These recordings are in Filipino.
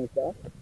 Titãs, tá?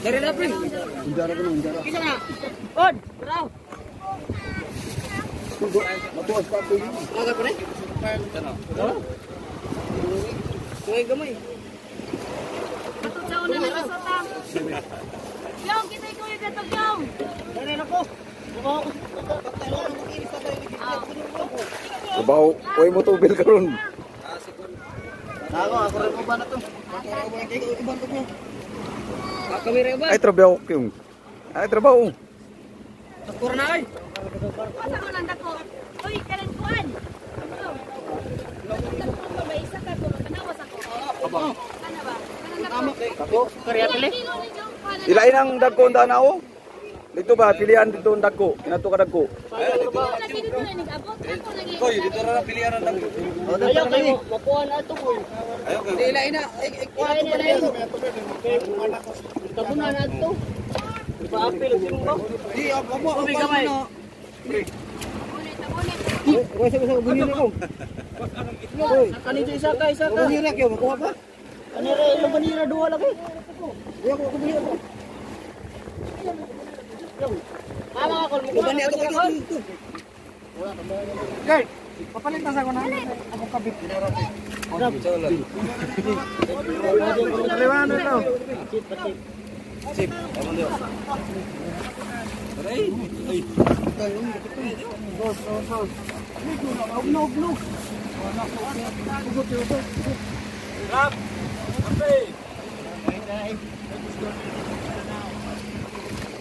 Dari na pre. Unjara ko unjara. Kisa na. On, bro. Matuwas pa ko yun. Laga pre. Oh. Tunay gamay. Patut sa una na kasotang. Yung, kita ikaw yung gatog yung. Dari na ko. Trabaho, oy mo to bil karon. Ako, ako rin mo ba na to? Kami rin ba? Ay trabaho kyung. Ay trabaho. Takura na ay. Pasa ko lang dako. Uy, kanan kuan. Isa ka ko. Dito ba pilihan dito ang dagko. Kinato ka dagko. Lagi na. Ako lagi. Koy, dito na pilihan ang dagko. Ayaw kayo, makuha na ito koy. Ayaw kayo. Dila ina, ikuha ito pa rin. Tabunan na ito. Ipa-apil din mo. Di, abo mo. Ubi kamay. Na bunit. Kuha sa sa bunira ko. Kanito isa ka, isa ka. Bunira kayo, makuha ba? Kanira, ilang bunira, dua lagi. Ayaw ko, bunira ko. Tama ako, Guys, papalitan sa ko na kabit. Liwanag ito. Chip, chip. Tama nyo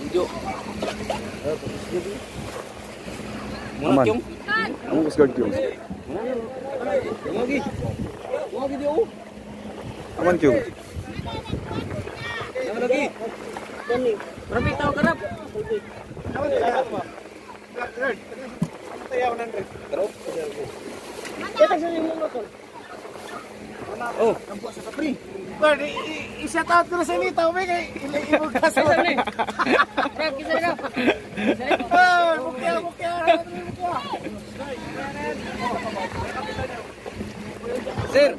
hijau. Mana cung? Kamu ke? Lagi. Aman cung. Lagi. Berapa tahu kerap? Kita. Oh, kamu buat sepatu Bar, isa taot ko na sa inyo, tao may kay ibugas mo. Ni. Rap, kisa na. Oh, bukya, bukya. Sir.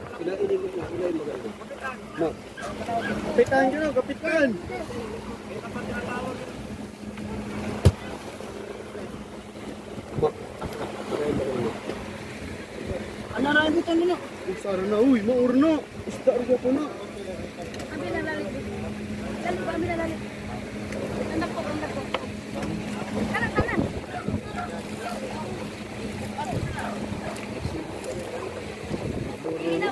Kapitan yun, kapitan. Ano na dito nino? Usara na uy, maur na. Isda rin po na. Abi na lali. Lali ba, abi na lali. Anak ko, anak ko. Kanan, kanan. Ina.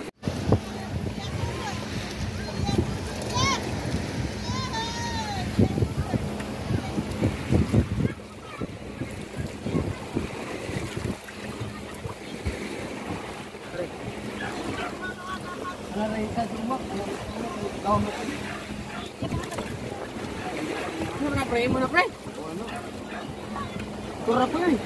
Ano na. Ano pre? Ano na pre? Tura pa eh.